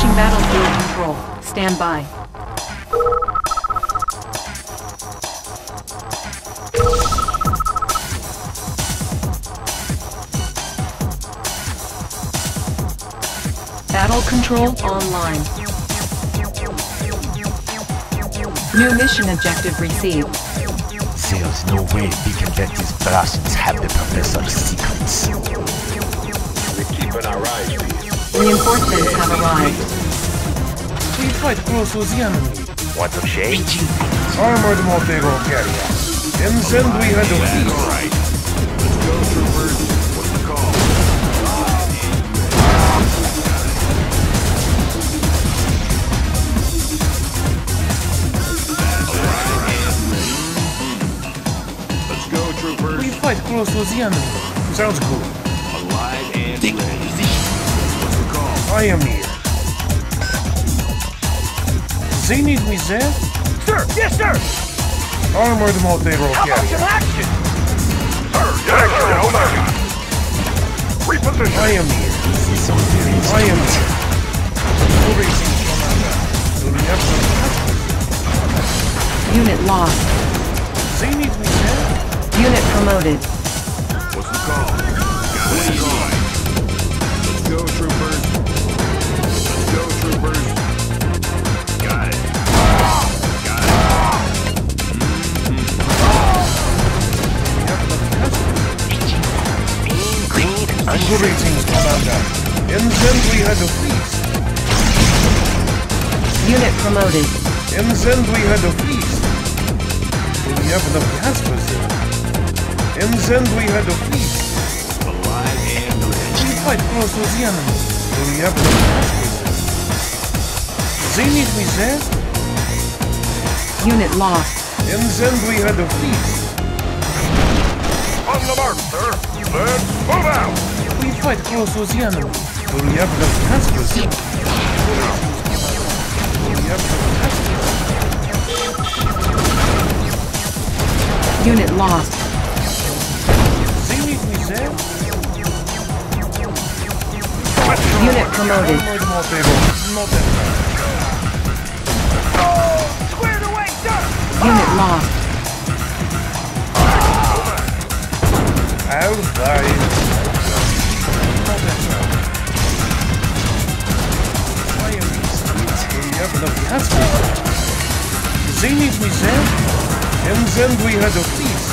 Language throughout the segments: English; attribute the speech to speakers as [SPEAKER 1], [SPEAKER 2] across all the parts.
[SPEAKER 1] Establishing battlefield control. Stand by. Battle control online. New mission objective received.
[SPEAKER 2] There's no way we can let these Brasons have the professor's secrets.
[SPEAKER 3] We're keeping our eyes peeled.
[SPEAKER 1] Reinforcements have arrived.
[SPEAKER 4] We fight close with the enemy.
[SPEAKER 2] Want some shade?
[SPEAKER 4] Armored Montego carrier. Incendiary we had a feast.
[SPEAKER 3] right. Let's go, troopers. What's the call? Let's go, troopers.
[SPEAKER 4] We fight close with the enemy. Sounds good.
[SPEAKER 3] Alive and ready. What's the call?
[SPEAKER 4] I am here. They need me there?
[SPEAKER 5] Sir, yes, sir.
[SPEAKER 4] Armored Montego
[SPEAKER 5] How about
[SPEAKER 4] carrier.
[SPEAKER 5] some action?
[SPEAKER 3] Sir, yes, sir. Oh my God. Reposition.
[SPEAKER 4] I am here.
[SPEAKER 2] This is all there is
[SPEAKER 4] I am
[SPEAKER 2] it.
[SPEAKER 4] here. Greetings, Commander. Do we have some
[SPEAKER 1] Unit lost.
[SPEAKER 4] They need me there?
[SPEAKER 1] Unit promoted.
[SPEAKER 3] What's the call? Got it. Let's go, troopers.
[SPEAKER 4] Greetings, Commander. Incendiary had a feast.
[SPEAKER 1] Unit promoted.
[SPEAKER 4] Incendiary had a feast. Do we have enough gas for them? Incendiary had a feast.
[SPEAKER 3] Alive and ready.
[SPEAKER 4] We fight close with the enemy. Do we have enough gas for them? They need me there?
[SPEAKER 1] Unit lost.
[SPEAKER 4] Had a feast.
[SPEAKER 3] On the mark, sir. Let's move out.
[SPEAKER 4] We fight close with the enemy. Do we have enough gas for them? We have enough gas?
[SPEAKER 1] Unit lost.
[SPEAKER 4] They need me?
[SPEAKER 1] Unit promoted. Unit lost.
[SPEAKER 4] I am Do we have enough gas for them? They need me there? And then we had a feast.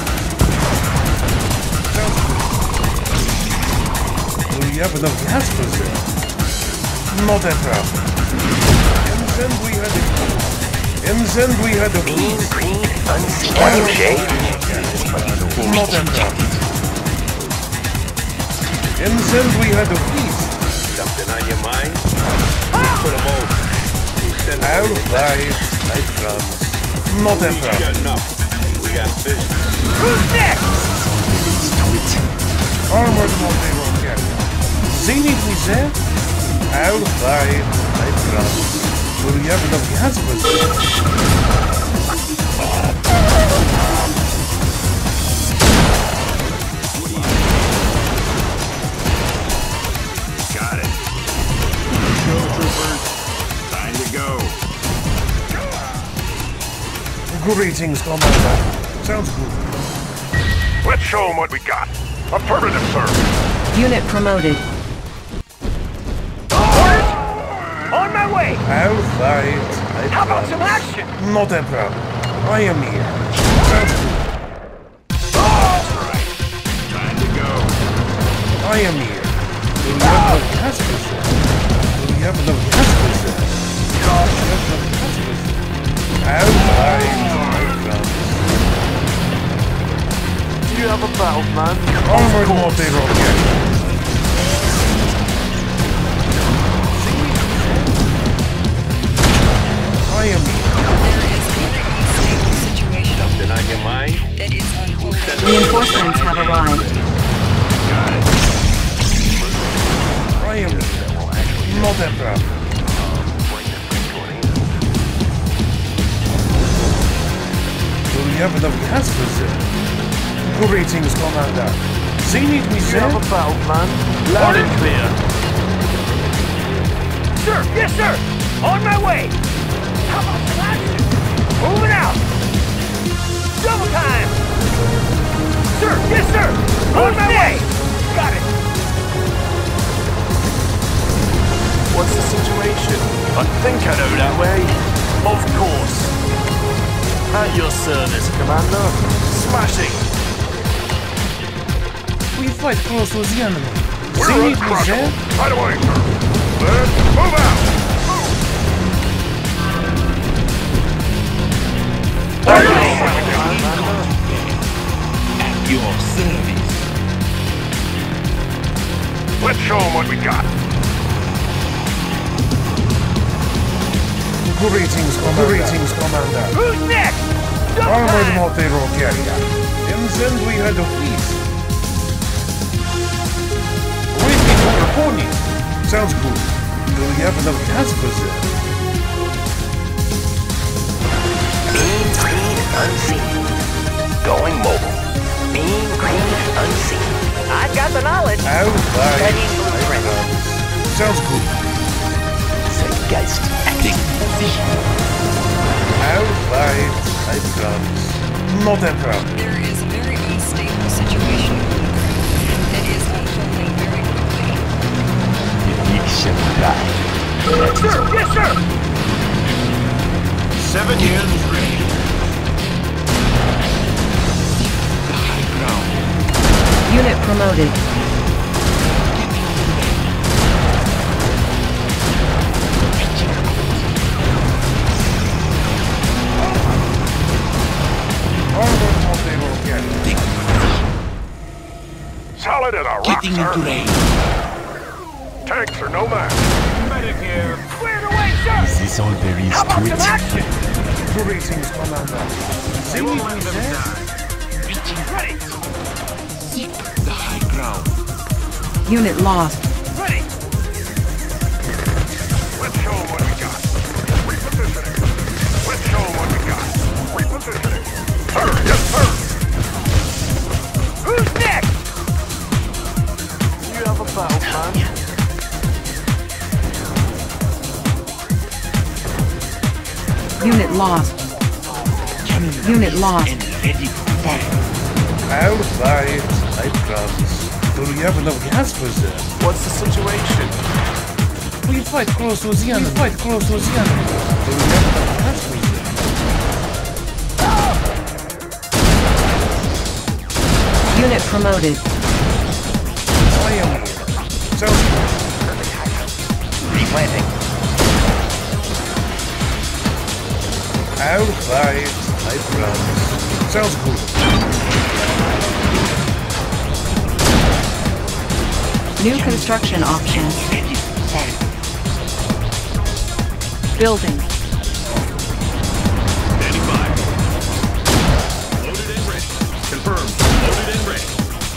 [SPEAKER 4] We have enough gas for them? Not problem. And then we had a feast. And then we had a.
[SPEAKER 2] Want some shade?
[SPEAKER 4] Not problem. And then we had a feast.
[SPEAKER 3] Something on your mind? Put them over.
[SPEAKER 4] I'll fly, I promise. Not
[SPEAKER 3] up. We got business.
[SPEAKER 5] Who's next?
[SPEAKER 4] Armored carrier. They need me there? I'll fly, I promise. Do we have enough gas for this?
[SPEAKER 3] Got it. Let's go, troopers. Time to go.
[SPEAKER 4] Greetings, Commander. Sounds good.
[SPEAKER 3] Let's show them what we got. Affirmative, sir.
[SPEAKER 1] Unit promoted.
[SPEAKER 5] Way.
[SPEAKER 4] I'll fight, I
[SPEAKER 5] How about some action?
[SPEAKER 4] Not a problem. I am here.
[SPEAKER 3] Time to go.
[SPEAKER 4] I am here. Do we have for this? Do we have for this? Do we have enough gas for this? I'll fight, I promise.
[SPEAKER 5] Do you have a battle plan?
[SPEAKER 4] Armored carrier. I
[SPEAKER 3] Your mind?
[SPEAKER 1] Reinforcements have arrived.
[SPEAKER 4] I am not problem. Do we have enough gas for this? Greetings, Commander. They need me
[SPEAKER 5] Do you have a battle plan? Loud and clear. sir! Yes, sir! On my way! How about action? Moving out! Double time! Sir! Yes, sir! On my way! Got it!
[SPEAKER 3] What's the situation? I think I know that way. Of course. At your service, Commander. Smashing.
[SPEAKER 4] We fight close with the enemy. They need me there.
[SPEAKER 3] Right away, sir. Let's move out.
[SPEAKER 2] Your service.
[SPEAKER 3] Let's show them what we got.
[SPEAKER 4] Greetings, Commander. Greetings, Commander.
[SPEAKER 5] Who's next? Double
[SPEAKER 4] Armored
[SPEAKER 5] time!
[SPEAKER 4] mortar carrier. And then we had a feast. Waiting for the pony. Sounds good. Do we have enough gas for that?
[SPEAKER 6] Mean green unseen. Going mobile. Mean green unseen.
[SPEAKER 5] I've got the knowledge.
[SPEAKER 4] Out by
[SPEAKER 6] Studying blueprint.
[SPEAKER 4] Sounds good.
[SPEAKER 2] Zeitgeist acting position.
[SPEAKER 4] Out oh, by I promise. Not a problem.
[SPEAKER 7] There is a very unstable situation that is unfolding very quickly.
[SPEAKER 2] Prediction time.
[SPEAKER 5] Sir! Yes, sir!
[SPEAKER 3] Seven years ready.
[SPEAKER 1] Unit promoted.
[SPEAKER 4] Armored mortar carrier.
[SPEAKER 3] Solid as a rock,
[SPEAKER 2] Getting
[SPEAKER 3] sir.
[SPEAKER 2] into range.
[SPEAKER 3] Tanks are no match. Medic here.
[SPEAKER 5] Squared away, sir!
[SPEAKER 2] Is this all there is
[SPEAKER 5] How about
[SPEAKER 2] to
[SPEAKER 5] some
[SPEAKER 2] it?
[SPEAKER 5] action?
[SPEAKER 4] Greetings, Commander. They need me there.
[SPEAKER 5] Ready!
[SPEAKER 2] Seek the high ground.
[SPEAKER 1] Unit lost.
[SPEAKER 5] Ready!
[SPEAKER 3] Let's show them what we got. Repositioning. Let's show them what we got. Repositioning. Sir, yes, sir.
[SPEAKER 5] Who's next?
[SPEAKER 3] You have a battle plan?
[SPEAKER 1] Unit lost. Unit lost.
[SPEAKER 2] And ready for fire.
[SPEAKER 4] Out by I promise. Do we have enough gas for that?
[SPEAKER 3] What's the situation?
[SPEAKER 4] We fight close with the enemy. We fight close with the enemy. Do we have enough gas for that?
[SPEAKER 1] Unit promoted.
[SPEAKER 4] I am here. Sounds good.
[SPEAKER 6] Replanting.
[SPEAKER 4] Out by I promise. Sounds good.
[SPEAKER 1] New construction options. Building.
[SPEAKER 3] Standing by. Loaded and ready. Confirmed. Loaded and ready.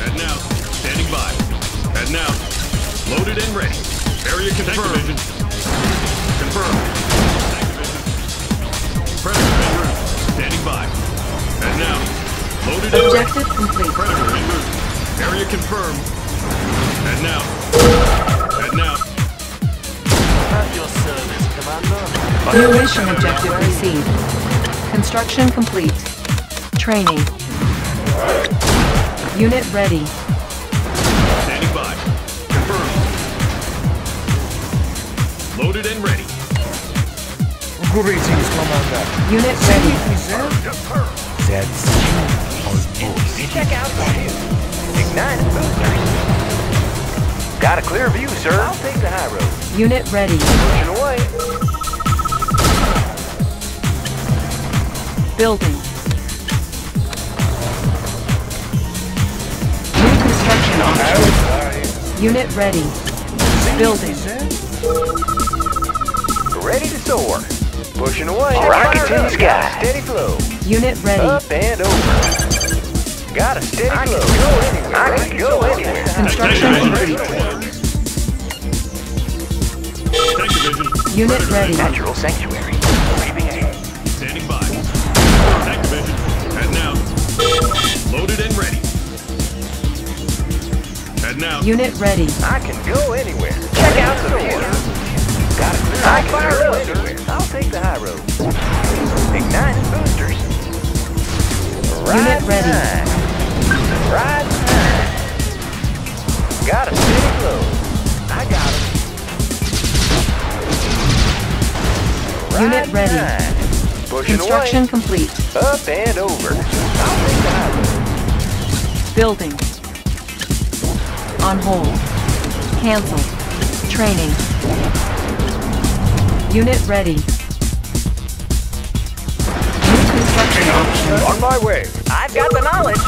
[SPEAKER 3] And now, standing by. And now, loaded and ready. Area confirmed. Confirmed. Predator en route. Standing by. And now, loaded and ready.
[SPEAKER 1] Objective complete.
[SPEAKER 3] Predator en route. Area confirmed. And now, and now,
[SPEAKER 6] At your service, Commander.
[SPEAKER 1] New mission objective received. Construction complete. Training. Unit ready.
[SPEAKER 3] standing by. Confirmed. Loaded and ready.
[SPEAKER 4] Greetings, Commander.
[SPEAKER 1] Unit ready.
[SPEAKER 4] Is there?
[SPEAKER 3] Yes, sir.
[SPEAKER 2] That's almost.
[SPEAKER 6] Check out the view. Ignite boosters. Got a clear view, sir. I'll take the high road.
[SPEAKER 1] Unit ready.
[SPEAKER 6] Pushing away.
[SPEAKER 1] Building. New construction options.
[SPEAKER 4] Out by.
[SPEAKER 1] Unit ready. Building.
[SPEAKER 4] Is?
[SPEAKER 6] Ready to soar. Pushing away.
[SPEAKER 5] Rocket
[SPEAKER 6] Fired
[SPEAKER 5] in the sky.
[SPEAKER 6] Steady flow.
[SPEAKER 1] Unit ready.
[SPEAKER 6] Up and over. Got a steady
[SPEAKER 5] I
[SPEAKER 6] flow.
[SPEAKER 5] can go anywhere.
[SPEAKER 6] I can go anywhere.
[SPEAKER 1] Construction complete. Unit ready.
[SPEAKER 6] Natural sanctuary. Breathing ahead.
[SPEAKER 3] Standing by. Tank division. And now, loaded and ready. And now,
[SPEAKER 1] Unit ready.
[SPEAKER 6] I can go anywhere. Check out the view. Got a I can fire up anywhere. I'll take the high road. Igniting boosters.
[SPEAKER 1] Unit ready.
[SPEAKER 6] high. Riding high. Got a
[SPEAKER 1] Unit ready.
[SPEAKER 6] Pushing
[SPEAKER 1] Construction complete.
[SPEAKER 6] Up and over. I'll take the high road.
[SPEAKER 1] Building. On hold. Cancel. Training. Unit ready. New construction options.
[SPEAKER 6] On my way. I've got the knowledge.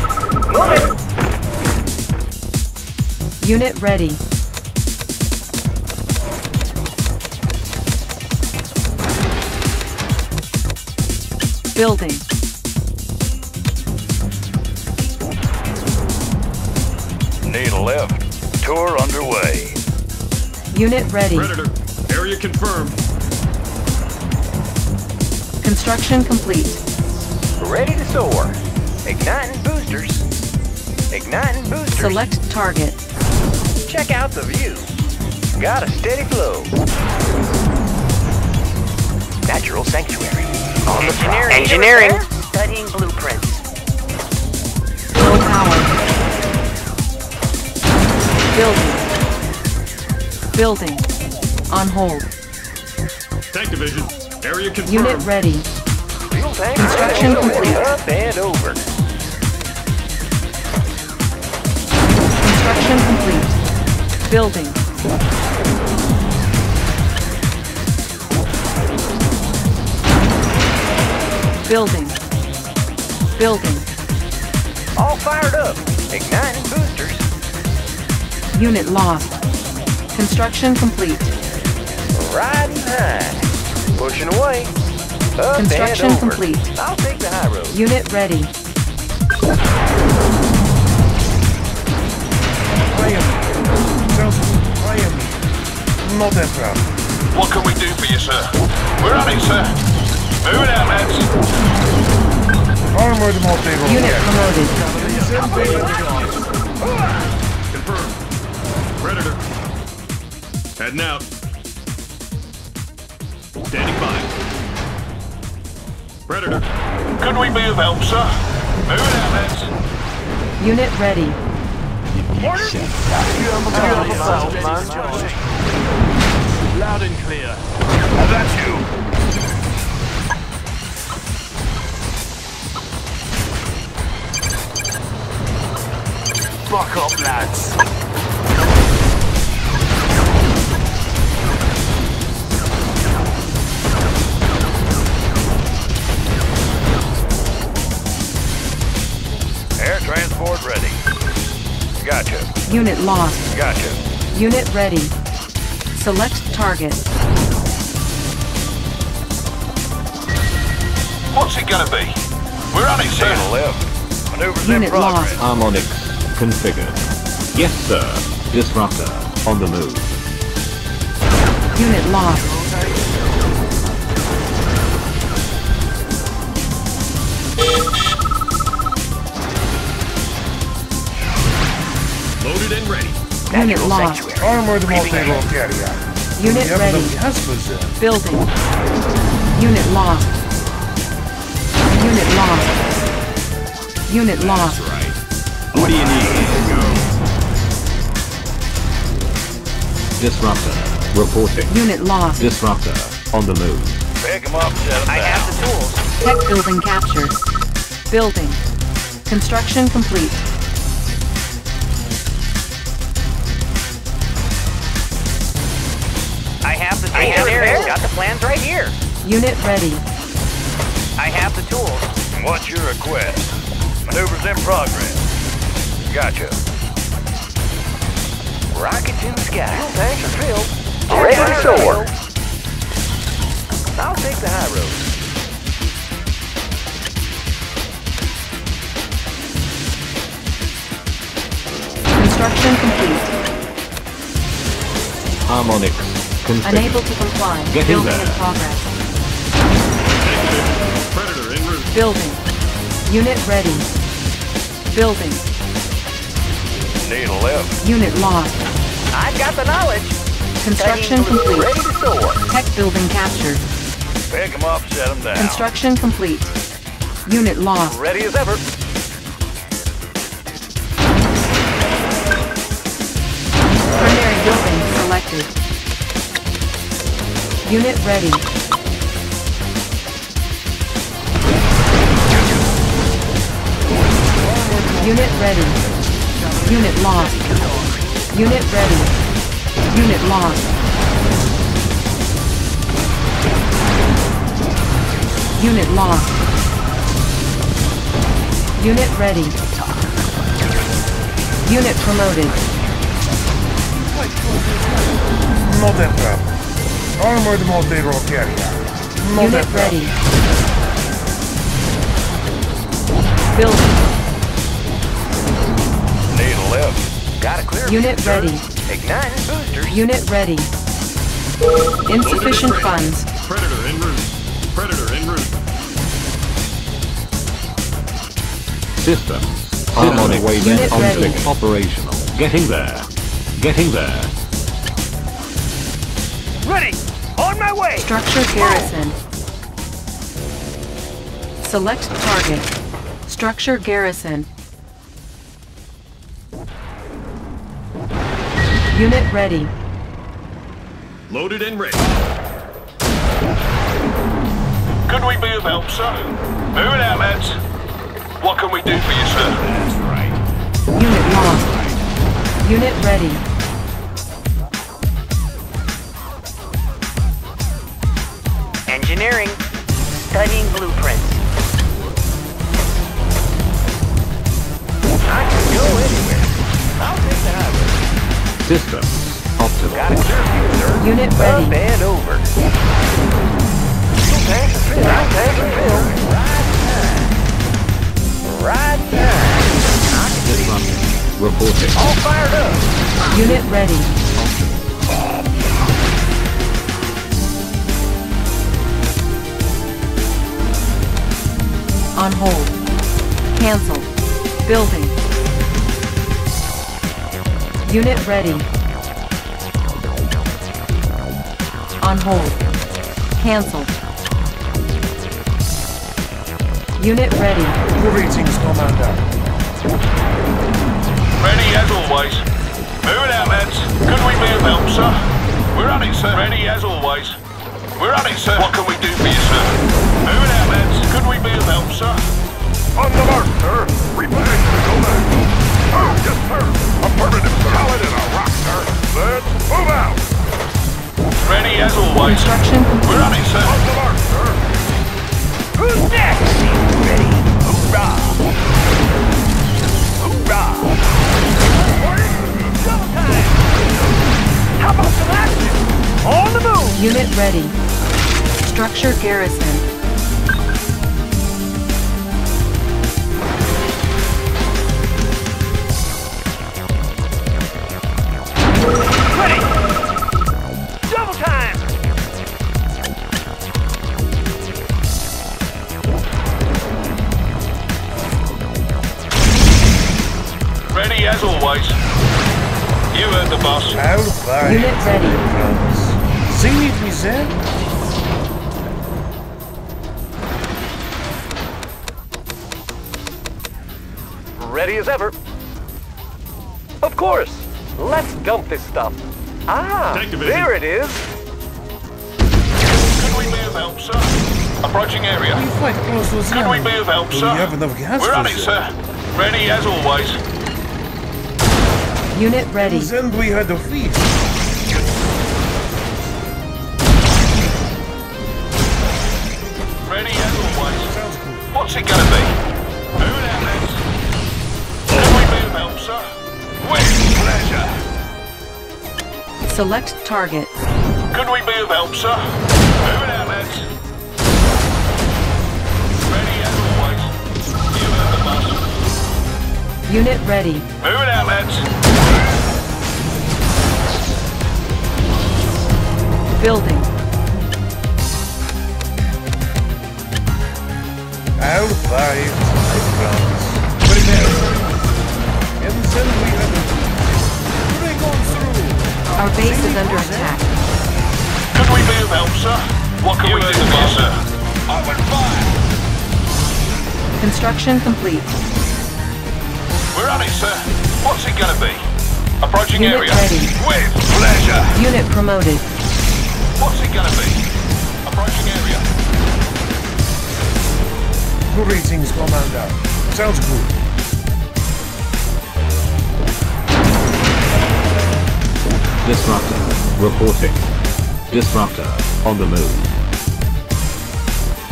[SPEAKER 6] Moving.
[SPEAKER 1] Unit ready. Building.
[SPEAKER 6] Need a lift. Tour underway.
[SPEAKER 1] Unit ready.
[SPEAKER 3] Predator, area confirmed.
[SPEAKER 1] Construction complete.
[SPEAKER 6] Ready to soar. Igniting boosters. Igniting boosters.
[SPEAKER 1] Select target.
[SPEAKER 6] Check out the view. Got a steady flow. Natural sanctuary. On the Engineering. Engineering. Studying blueprints.
[SPEAKER 1] Low power. Building. Building. On hold.
[SPEAKER 3] Tank division, area confirmed.
[SPEAKER 1] Unit ready.
[SPEAKER 6] Tank.
[SPEAKER 1] Construction
[SPEAKER 6] ready to soar.
[SPEAKER 1] complete.
[SPEAKER 6] Up and over.
[SPEAKER 1] Construction complete. Building. Building. Building.
[SPEAKER 6] All fired up. Igniting boosters.
[SPEAKER 1] Unit lost. Construction complete.
[SPEAKER 6] Riding high. Pushing away. Up
[SPEAKER 1] Construction
[SPEAKER 6] and over.
[SPEAKER 1] complete.
[SPEAKER 6] I'll take the high road.
[SPEAKER 1] Unit ready.
[SPEAKER 4] I am here. I am here. Not a problem.
[SPEAKER 8] What can we do for you, sir? We're on it, sir. Moving out, lads.
[SPEAKER 4] Armored multi-role
[SPEAKER 1] Unit
[SPEAKER 4] carrier.
[SPEAKER 1] promoted.
[SPEAKER 3] Confirmed. Predator. Heading out. Standing by. Predator.
[SPEAKER 8] Could we be of help, sir? Moving out, lads.
[SPEAKER 1] Unit ready.
[SPEAKER 8] Loud and clear. That's you. Buck up, lads.
[SPEAKER 6] Air transport ready. Gotcha.
[SPEAKER 1] Unit lost.
[SPEAKER 6] Gotcha.
[SPEAKER 1] Unit ready. Select target.
[SPEAKER 8] What's it gonna be? We're on it, sir.
[SPEAKER 6] Need a lift. Maneuvers in
[SPEAKER 1] Unit
[SPEAKER 6] progress.
[SPEAKER 1] lost.
[SPEAKER 9] Harmonics configured. Yes, sir. Disruptor on the move.
[SPEAKER 1] Unit lost.
[SPEAKER 3] Loaded and ready.
[SPEAKER 1] Unit
[SPEAKER 6] Natural
[SPEAKER 1] lost.
[SPEAKER 6] sanctuary.
[SPEAKER 4] Armored multi-role carrier.
[SPEAKER 1] Unit
[SPEAKER 4] We
[SPEAKER 1] ready.
[SPEAKER 4] the gas reserve.
[SPEAKER 1] Building. Unit lost. Unit lost. Unit lost.
[SPEAKER 9] What do you need? Disruptor reporting.
[SPEAKER 1] Unit lost.
[SPEAKER 9] Disruptor on the move.
[SPEAKER 6] Pick 'em up, set 'em
[SPEAKER 5] I
[SPEAKER 6] down.
[SPEAKER 5] have the tools.
[SPEAKER 1] Tech building captured. Building. Construction complete.
[SPEAKER 5] I have the tools.
[SPEAKER 6] I have it.
[SPEAKER 5] Got the plans right here.
[SPEAKER 1] Unit ready.
[SPEAKER 5] I have the tools.
[SPEAKER 6] What's your request? Maneuvers in progress. Gotcha. Rockets in the sky. Fuel tanks are filled. Ready to soar. I'll take the high road.
[SPEAKER 1] Construction complete.
[SPEAKER 9] Harmonics configured.
[SPEAKER 1] Unable to comply.
[SPEAKER 9] Get in
[SPEAKER 1] Building
[SPEAKER 9] there.
[SPEAKER 1] in progress.
[SPEAKER 3] Tank Predator en route.
[SPEAKER 1] Building. Unit ready. Building.
[SPEAKER 6] Need a lift.
[SPEAKER 1] Unit lost.
[SPEAKER 5] I've got the knowledge.
[SPEAKER 1] Construction complete.
[SPEAKER 6] ready to soar.
[SPEAKER 1] Tech building captured.
[SPEAKER 5] Pick 'em up, set 'em down.
[SPEAKER 1] Construction complete. Unit lost.
[SPEAKER 6] Ready as ever.
[SPEAKER 1] Primary building selected. Unit ready. Unit ready. Unit lost. Unit ready. Unit lost. Unit lost. Unit ready. Unit promoted.
[SPEAKER 4] Not a problem. Armored multi-role carrier. Not
[SPEAKER 1] Unit ready. Building.
[SPEAKER 6] Got a clear
[SPEAKER 1] Unit
[SPEAKER 6] view, sir.
[SPEAKER 1] ready.
[SPEAKER 6] Igniting boosters.
[SPEAKER 1] Unit ready. Insufficient
[SPEAKER 3] Loaded
[SPEAKER 1] funds.
[SPEAKER 3] Predator en route. Predator en route.
[SPEAKER 9] Systems. Harmonic
[SPEAKER 1] Unit ready.
[SPEAKER 9] config operational. Getting there. Getting there.
[SPEAKER 5] Ready! On my way!
[SPEAKER 1] Structure garrison. Select target. Structure garrison. Unit ready.
[SPEAKER 3] Loaded and ready.
[SPEAKER 8] Could we be of help, sir? Moving out, lads. What can we do for you, sir?
[SPEAKER 5] That's right.
[SPEAKER 1] Unit lost. Unit ready.
[SPEAKER 6] Engineering. Studying blueprints. Highway.
[SPEAKER 9] Systems. Optimal.
[SPEAKER 6] Got a clear view, sir.
[SPEAKER 1] Unit
[SPEAKER 6] Up
[SPEAKER 1] ready.
[SPEAKER 6] and over. Tanks are filled. Tanks are filled. Right time. Right time. I can.
[SPEAKER 9] Disruption. Reporting.
[SPEAKER 6] All fired up.
[SPEAKER 1] Unit ready. On hold. Cancel. Building. Unit ready. On hold. Cancel. Unit ready.
[SPEAKER 4] Greetings, Commander.
[SPEAKER 8] Ready as always. Moving out, lads. Could we be of help, sir? We're on it, sir. Ready as always. We're on it, sir. What can we do for you, sir? Moving out, lads. Could we be of help, sir?
[SPEAKER 5] On the mark, sir. Repairing to go back. Oh, yes, sir. Affirmative, sir. Solid a rock, sir. Let's move out.
[SPEAKER 8] Ready as always.
[SPEAKER 1] Construction complete.
[SPEAKER 8] We're on
[SPEAKER 5] the mark, sir. Who's next? Ready.
[SPEAKER 1] Unit ready. Structure garrison.
[SPEAKER 6] Dump this stuff. Ah, there it is.
[SPEAKER 8] Could we be of help, sir? Approaching area.
[SPEAKER 4] We fight close to
[SPEAKER 8] Could we
[SPEAKER 4] enemy.
[SPEAKER 8] be of help,
[SPEAKER 4] Do we have enough gas
[SPEAKER 8] We're
[SPEAKER 4] for
[SPEAKER 8] on it, sir. Ready as always.
[SPEAKER 1] Unit ready.
[SPEAKER 4] Then we had a feast.
[SPEAKER 1] Select target.
[SPEAKER 8] Could we be of help, sir? Moving out, lads. Ready as always. You heard the boss.
[SPEAKER 1] Unit ready.
[SPEAKER 8] Moving out, lads.
[SPEAKER 1] Building.
[SPEAKER 4] I'll fight, my friends. Prepare. And then we had
[SPEAKER 1] Our base is is under attack.
[SPEAKER 8] Could we be of help, sir? What can we do for you, sir? Open fire!
[SPEAKER 1] Construction complete.
[SPEAKER 8] We're on it, sir. What's it gonna be? Approaching
[SPEAKER 1] Unit
[SPEAKER 8] area.
[SPEAKER 1] ready.
[SPEAKER 8] With pleasure.
[SPEAKER 1] Unit promoted.
[SPEAKER 8] What's it gonna be? Approaching area.
[SPEAKER 4] Greetings, Commander. Sounds good.
[SPEAKER 9] Disruptor. Reporting. Disruptor. On the move.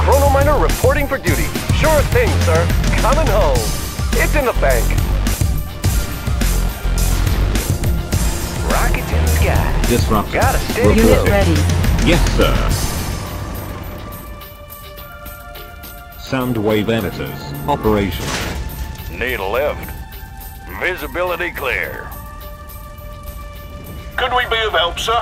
[SPEAKER 5] Chronominer reporting for duty. Sure thing, sir. Coming home. It's in the bank.
[SPEAKER 6] Rockets in the sky.
[SPEAKER 9] Disruptor.
[SPEAKER 6] Got a steady
[SPEAKER 1] Unit
[SPEAKER 6] flow.
[SPEAKER 1] ready.
[SPEAKER 9] Yes, sir. Sound wave editors. Operational.
[SPEAKER 8] Need a lift. Visibility clear. Could we be of help, sir?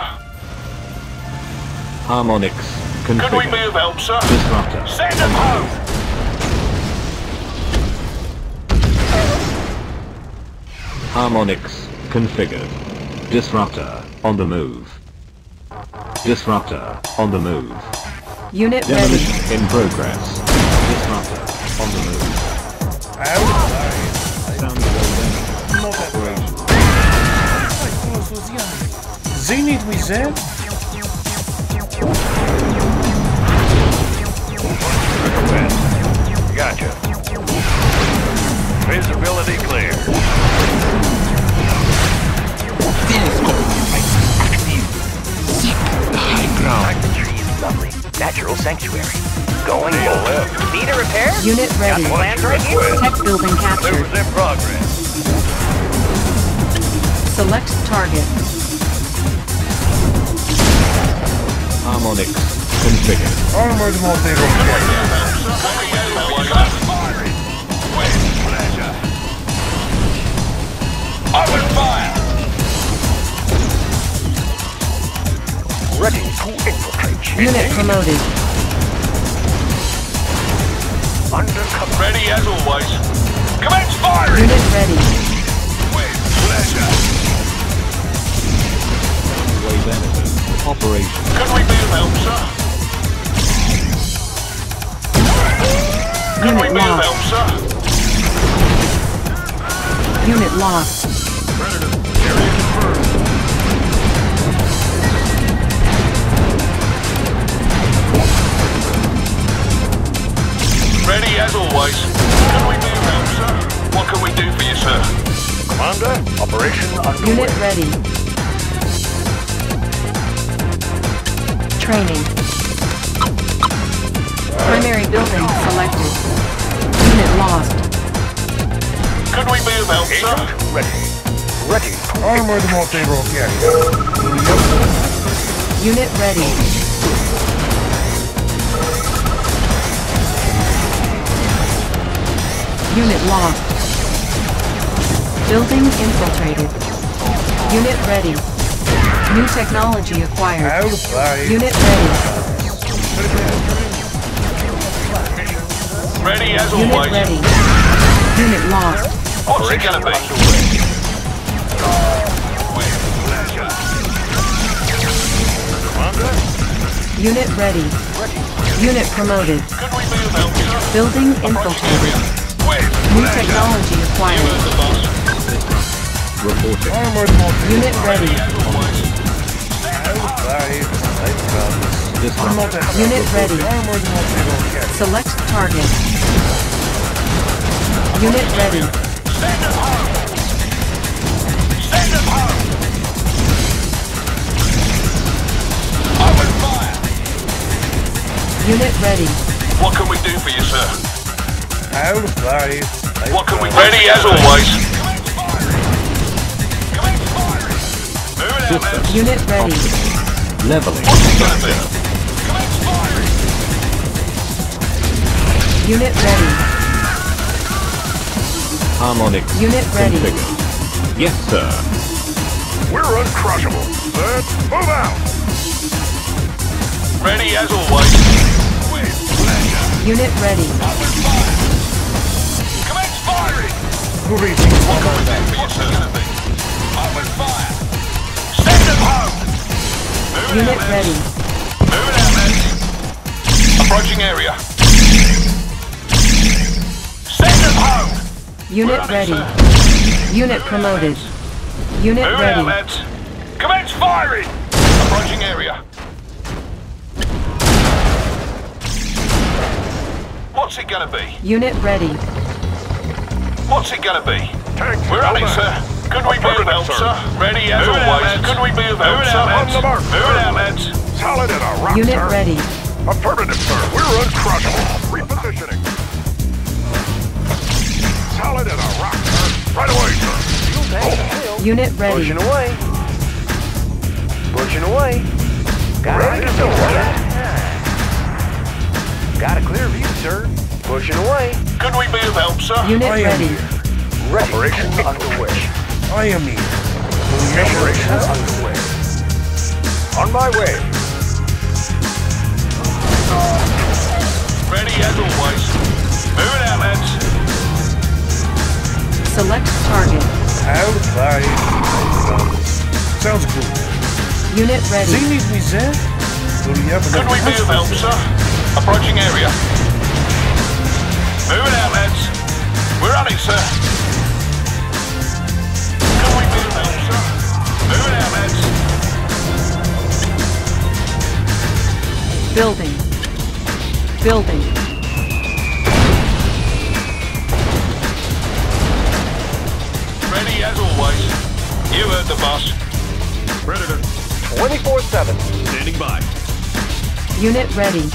[SPEAKER 9] Harmonics.
[SPEAKER 8] Could we be
[SPEAKER 9] Configured.
[SPEAKER 8] of help, sir?
[SPEAKER 9] Disruptor.
[SPEAKER 8] Send them home!
[SPEAKER 9] Harmonics. Configured. Disruptor. On the move. Disruptor. On the move.
[SPEAKER 1] Unit ready.
[SPEAKER 9] In progress. Disruptor. On the move.
[SPEAKER 4] Out
[SPEAKER 9] Operational.
[SPEAKER 4] They need me there?
[SPEAKER 8] Gotcha. Visibility clear.
[SPEAKER 6] The tree is lovely. Natural sanctuary. Going
[SPEAKER 8] Need a
[SPEAKER 6] low.
[SPEAKER 8] lift.
[SPEAKER 6] Need a repair?
[SPEAKER 1] Unit ready.
[SPEAKER 6] Got Plans right here.
[SPEAKER 1] Tech building captured.
[SPEAKER 8] Maneuvers in progress.
[SPEAKER 1] Select target.
[SPEAKER 9] Harmonics. Configured.
[SPEAKER 4] Armored mortar carrier.
[SPEAKER 8] Open fire!
[SPEAKER 5] Ready to infiltrate.
[SPEAKER 1] Unit promoted.
[SPEAKER 5] Undercover.
[SPEAKER 8] Ready as always. Commence firing!
[SPEAKER 1] Unit ready.
[SPEAKER 8] With pleasure.
[SPEAKER 9] Sound wave editors. Operational.
[SPEAKER 8] Could we be of help, sir? Could we
[SPEAKER 1] Unit
[SPEAKER 8] be of
[SPEAKER 1] lost.
[SPEAKER 8] help, sir?
[SPEAKER 1] Unit lost.
[SPEAKER 3] Predator. Area confirmed.
[SPEAKER 8] Ready as always. Could we be of help, sir? What can we do for you, sir?
[SPEAKER 5] Commander, operation underway.
[SPEAKER 1] Unit ready. Training. Primary building selected. Unit lost.
[SPEAKER 8] Could we be of help, sir?
[SPEAKER 5] Ready. Ready.
[SPEAKER 4] Armored mortar carrier.
[SPEAKER 1] Unit ready. Unit lost. Building infiltrated. Unit ready. New technology acquired.
[SPEAKER 4] Out of line.
[SPEAKER 1] Unit ready.
[SPEAKER 8] Ready as
[SPEAKER 1] Unit
[SPEAKER 8] always.
[SPEAKER 1] ready. Unit lost.
[SPEAKER 8] What's it gonna be? With pleasure. Commander,
[SPEAKER 1] Unit ready. Unit promoted.
[SPEAKER 8] could we be of help, sir?
[SPEAKER 1] Building infiltrated. New technology acquired.
[SPEAKER 8] heard the boss.
[SPEAKER 9] Reporting.
[SPEAKER 4] Armored mortar
[SPEAKER 1] Unit ready.
[SPEAKER 8] As always.
[SPEAKER 4] Out of line. Light guns.
[SPEAKER 9] Disruptor.
[SPEAKER 4] Not that
[SPEAKER 1] Unit ready.
[SPEAKER 4] Armored mortar carrier.
[SPEAKER 1] Select target. Unit ready.
[SPEAKER 8] Send them home. Send them home. Open fire.
[SPEAKER 1] Unit ready.
[SPEAKER 8] What can we do for you, sir?
[SPEAKER 4] Out of line.
[SPEAKER 8] What can we
[SPEAKER 4] guns.
[SPEAKER 8] Ready as always. Commence firing. Commence firing. Moving out, man.
[SPEAKER 1] Unit ready.
[SPEAKER 9] Leveling.
[SPEAKER 8] What's it gonna be? Commence firing.
[SPEAKER 1] Unit ready.
[SPEAKER 9] Harmonics.
[SPEAKER 1] Unit ready.
[SPEAKER 9] Configured. Yes, sir.
[SPEAKER 5] We're uncrushable. Let's move out.
[SPEAKER 8] Ready as always. With pleasure.
[SPEAKER 1] Unit ready.
[SPEAKER 8] Open fire. Commence firing.
[SPEAKER 4] Greetings,
[SPEAKER 8] What can we
[SPEAKER 4] Commander.
[SPEAKER 8] for you, sir?
[SPEAKER 1] Unit ready.
[SPEAKER 8] Moving out, lads. Approaching area. Send them home.
[SPEAKER 1] Unit
[SPEAKER 8] We're it,
[SPEAKER 1] ready.
[SPEAKER 8] sir.
[SPEAKER 1] Unit promoted. Unit
[SPEAKER 8] Moving out,
[SPEAKER 1] ready.
[SPEAKER 8] lads. Commence firing. Approaching area. What's it gonna be?
[SPEAKER 1] Unit ready.
[SPEAKER 8] What's it gonna be?
[SPEAKER 3] Tank,
[SPEAKER 8] We're on it, sir.
[SPEAKER 3] Back.
[SPEAKER 8] Could we be of
[SPEAKER 3] Affirmative,
[SPEAKER 8] help,
[SPEAKER 3] sir.
[SPEAKER 8] sir? Ready as
[SPEAKER 3] Moving out,
[SPEAKER 8] always.
[SPEAKER 3] lads.
[SPEAKER 8] Could we be of help,
[SPEAKER 3] Moving
[SPEAKER 8] sir?
[SPEAKER 3] out. On the mark,
[SPEAKER 8] Moving
[SPEAKER 3] sir.
[SPEAKER 8] out, lads.
[SPEAKER 3] Solid as a rock,
[SPEAKER 1] Unit
[SPEAKER 3] sir.
[SPEAKER 1] ready.
[SPEAKER 3] Affirmative, sir. We're uncrushable. Repositioning. Solid as a rock, sir. Right away, sir.
[SPEAKER 6] Fuel tank.
[SPEAKER 1] Unit ready.
[SPEAKER 6] Pushing away. Pushing away. Got
[SPEAKER 3] Ready
[SPEAKER 6] it.
[SPEAKER 3] to go.
[SPEAKER 6] Got a clear view, sir. Pushing away.
[SPEAKER 8] Could we be of help, sir?
[SPEAKER 1] Unit
[SPEAKER 4] I am
[SPEAKER 1] ready.
[SPEAKER 4] here.
[SPEAKER 6] Ready.
[SPEAKER 3] Operation
[SPEAKER 6] underway.
[SPEAKER 4] I am here. Do we have a task force?
[SPEAKER 6] On my way.
[SPEAKER 8] Ready as always. Moving out, lads.
[SPEAKER 1] Select target.
[SPEAKER 4] How by Sounds good.
[SPEAKER 1] Unit ready.
[SPEAKER 4] They need me there? Do we have
[SPEAKER 8] Could we be of help, sir? Approaching area. Moving out, lads. We're on it, sir.
[SPEAKER 1] Building. Building.
[SPEAKER 8] Ready as always. You heard the boss.
[SPEAKER 3] Predator.
[SPEAKER 6] 24-7.
[SPEAKER 3] Standing by.
[SPEAKER 1] Unit ready.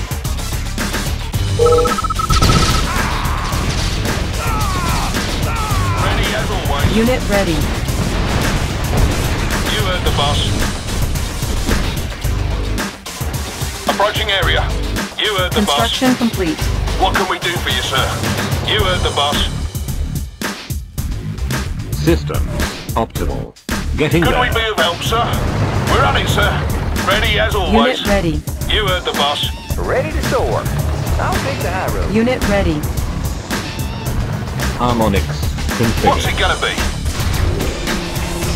[SPEAKER 8] Ready as always.
[SPEAKER 1] Unit ready.
[SPEAKER 8] You heard the boss. Approaching area. You heard the boss.
[SPEAKER 1] Construction complete.
[SPEAKER 8] What can we do for you, sir? You heard the boss.
[SPEAKER 9] System optimal. Getting
[SPEAKER 8] Could we be of help, sir? We're on it, sir. Ready as always.
[SPEAKER 1] Unit ready.
[SPEAKER 8] You heard the boss.
[SPEAKER 6] Ready to soar. I'll take the high road.
[SPEAKER 1] Unit ready.
[SPEAKER 9] Harmonics
[SPEAKER 8] What's it gonna be?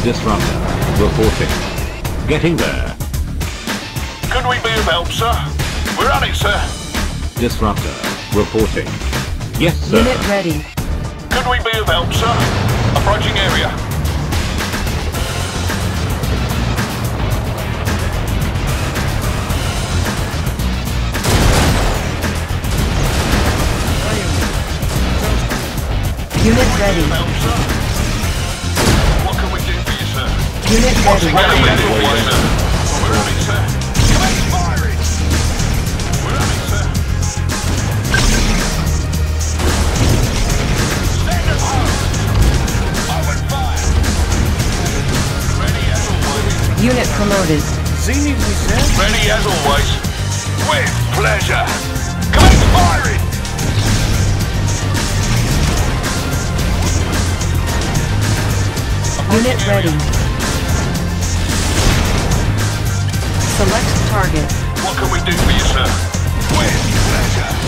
[SPEAKER 9] Disruptor reporting. Getting there.
[SPEAKER 8] Could we be of help, sir? We're on it, sir.
[SPEAKER 9] Disruptor reporting. Yes, sir.
[SPEAKER 1] Unit ready.
[SPEAKER 8] Could we be of help, sir? Approaching area.
[SPEAKER 1] Unit ready.
[SPEAKER 8] What can we do for you, sir?
[SPEAKER 1] Unit
[SPEAKER 8] What's
[SPEAKER 1] ready. Unit promoted.
[SPEAKER 4] They need me there?
[SPEAKER 8] Ready as always. With pleasure. Commence firing.
[SPEAKER 1] Unit ready. Select target.
[SPEAKER 8] What can we do for you, sir? With pleasure.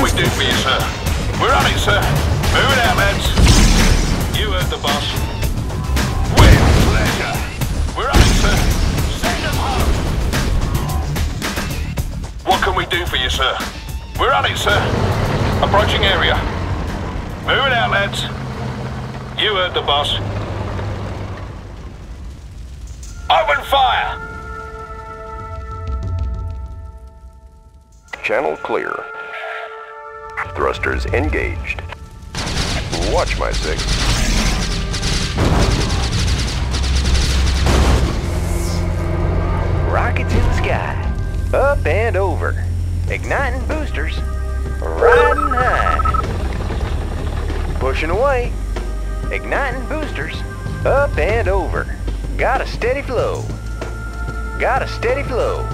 [SPEAKER 8] Can we do for you, sir? We're on it, sir. Moving out, lads. You heard the boss. We're on it, sir. Send them home. What can we do for you, sir? We're on it, sir. Approaching area. Moving out, lads. You heard the boss. Open fire!
[SPEAKER 10] Channel clear. Thrusters engaged. Watch my six.
[SPEAKER 6] Rockets in the sky. Up and over. Igniting boosters. Riding high. Pushing away. Igniting boosters. Up and over. Got a steady flow. Got a steady flow.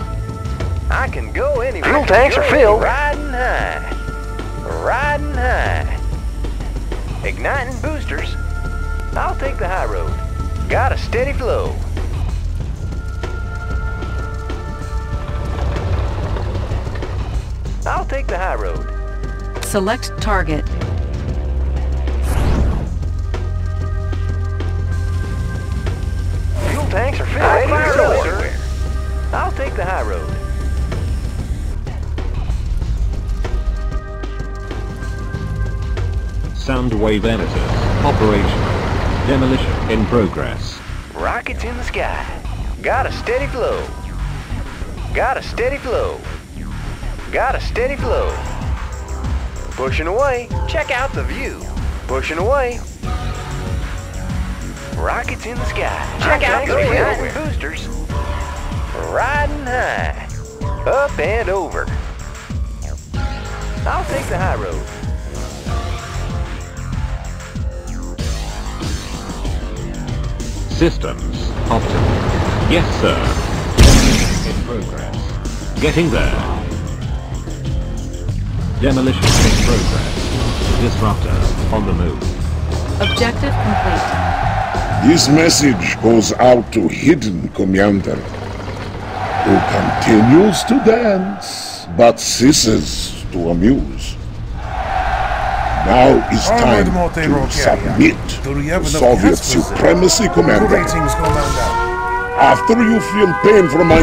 [SPEAKER 6] I can go anywhere.
[SPEAKER 10] Fuel tanks are filled.
[SPEAKER 6] Riding high. Riding high. Igniting boosters. I'll take the high road. Got a steady flow. I'll take the high road.
[SPEAKER 1] Select target.
[SPEAKER 6] Fuel tanks are filled. Ready to go, sir. I'll take the high road.
[SPEAKER 9] Sound wave emitters. Operational. Demolition in progress.
[SPEAKER 6] Rockets in the sky. Got a steady flow. Got a steady flow. Got a steady flow. Pushing away. Check out the view. Pushing away. Rockets in the sky. Check out the view. Boosters. Riding high. Up and over. I'll take the high road.
[SPEAKER 9] Systems optimal. Yes, sir. In progress. Getting there. Demolition in progress. Disruptor on the move.
[SPEAKER 1] Objective complete.
[SPEAKER 11] This message goes out to Hidden Commander, who continues to dance, but ceases to amuse. Now is
[SPEAKER 4] Armored
[SPEAKER 11] time to submit to Soviet
[SPEAKER 4] gas for this?
[SPEAKER 11] supremacy.
[SPEAKER 4] Commander.
[SPEAKER 11] After you feel pain from my